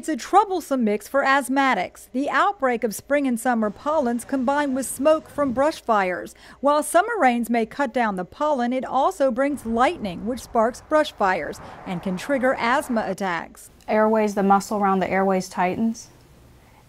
It's a troublesome mix for asthmatics. The outbreak of spring and summer pollens combined with smoke from brush fires. While summer rains may cut down the pollen, it also brings lightning, which sparks brush fires and can trigger asthma attacks. Airways, the muscle around the airways tightens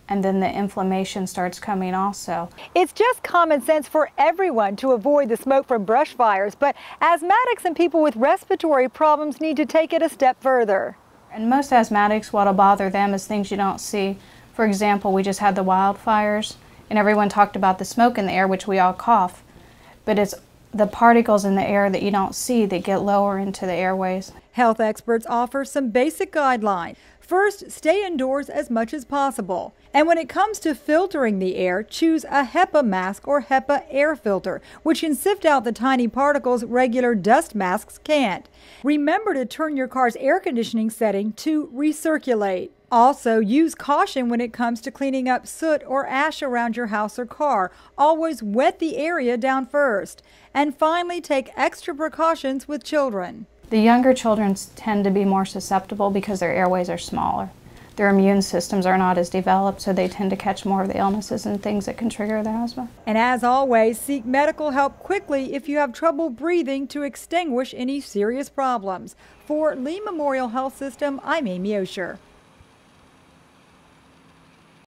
and then the inflammation starts coming also. It's just common sense for everyone to avoid the smoke from brush fires, but asthmatics and people with respiratory problems need to take it a step further. And most asthmatics, what'll bother them is things you don't see. For example, we just had the wildfires, and everyone talked about the smoke in the air, which we all cough, but it's the particles in the air that you don't see that get lower into the airways. Health experts offer some basic guidelines. First, stay indoors as much as possible. And when it comes to filtering the air, choose a HEPA mask or HEPA air filter, which can sift out the tiny particles regular dust masks can't. Remember to turn your car's air conditioning setting to recirculate. Also, use caution when it comes to cleaning up soot or ash around your house or car. Always wet the area down first. And finally, take extra precautions with children. The younger children tend to be more susceptible because their airways are smaller. Their immune systems are not as developed, so they tend to catch more of the illnesses and things that can trigger the asthma. And as always, seek medical help quickly if you have trouble breathing to extinguish any serious problems. For Lee Memorial Health System, I'm Amy Osher.